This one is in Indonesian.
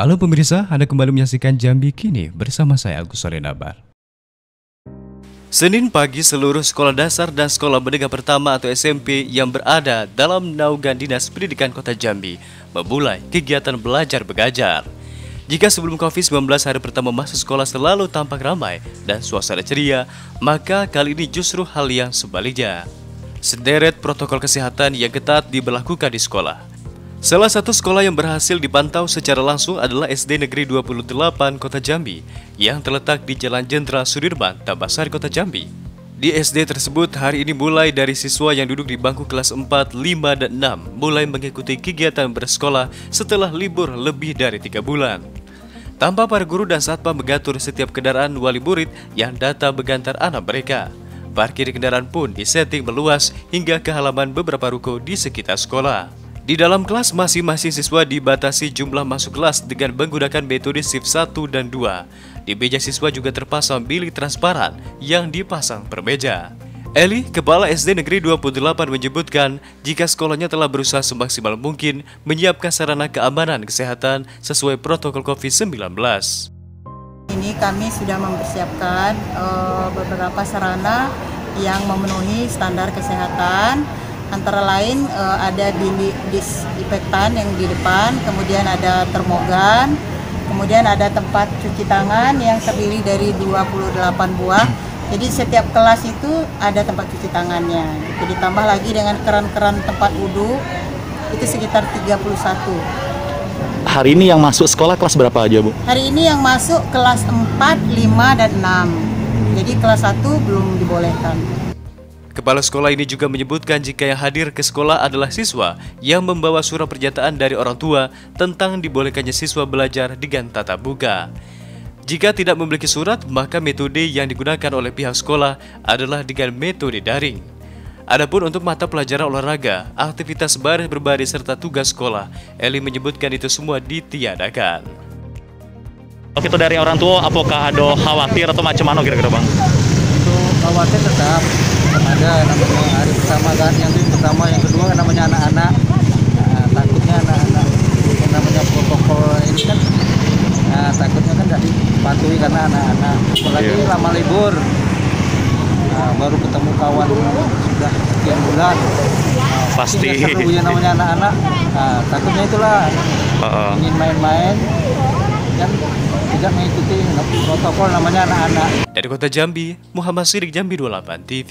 Halo pemirsa, Anda kembali menyaksikan Jambi Kini bersama saya Agus Solenabar. Senin pagi seluruh sekolah dasar dan sekolah menengah pertama atau SMP yang berada dalam naungan Dinas Pendidikan Kota Jambi memulai kegiatan belajar begajar. Jika sebelum COVID-19 hari pertama masuk sekolah selalu tampak ramai dan suasana ceria, maka kali ini justru hal yang sebaliknya. Sederet protokol kesehatan yang ketat diberlakukan di sekolah. Salah satu sekolah yang berhasil dipantau secara langsung adalah SD Negeri 28 Kota Jambi yang terletak di Jalan Jenderal Sudirman, Tabasari Kota Jambi. Di SD tersebut hari ini mulai dari siswa yang duduk di bangku kelas 4, 5, dan 6 mulai mengikuti kegiatan bersekolah setelah libur lebih dari tiga bulan. Tanpa para guru dan satpam mengatur setiap kendaraan wali murid yang datang mengantar anak mereka. Parkir kendaraan pun disetting meluas hingga ke halaman beberapa ruko di sekitar sekolah. Di dalam kelas masing-masing siswa dibatasi jumlah masuk kelas dengan menggunakan metode shift 1 dan 2. Di meja siswa juga terpasang bilik transparan yang dipasang per meja. Eli, Kepala SD Negeri 28 menyebutkan jika sekolahnya telah berusaha semaksimal mungkin menyiapkan sarana keamanan kesehatan sesuai protokol COVID-19 ini kami sudah mempersiapkan uh, beberapa sarana yang memenuhi standar kesehatan antara lain uh, ada disinfektan yang di depan, kemudian ada termogan, kemudian ada tempat cuci tangan yang terdiri dari 28 buah. Jadi setiap kelas itu ada tempat cuci tangannya. Jadi ditambah lagi dengan keran-keran tempat wudhu itu sekitar 31 hari ini yang masuk sekolah kelas berapa aja Bu? Hari ini yang masuk kelas 4, 5, dan 6 Jadi kelas 1 belum dibolehkan Kepala sekolah ini juga menyebutkan jika yang hadir ke sekolah adalah siswa yang membawa surat pernyataan dari orang tua tentang dibolehkannya siswa belajar dengan tatap muka. Jika tidak memiliki surat, maka metode yang digunakan oleh pihak sekolah adalah dengan metode daring. Adapun untuk mata pelajaran olahraga, aktivitas baris berbaris serta tugas sekolah, Eli menyebutkan itu semua ditiadakan. Oke, itu dari orang tua, apakah ada khawatir atau macam mana kira-kira bang? Itu khawatir tetap ada namanya hari pertama kan, yang pertama, yang kedua namanya anak-anak. Nah, takutnya anak-anak yang namanya protokol ini kan, nah, takutnya kan tidak dipatuhi karena anak-anak. Apalagi yeah. lama libur, nah, baru ketemu kawan sudah sekian bulan nah, pasti seru ya namanya anak-anak nah, takutnya itulah uh. ingin main-main dan tidak mengikuti protokol namanya anak-anak dari kota Jambi Muhammad Sirik Jambi 28 TV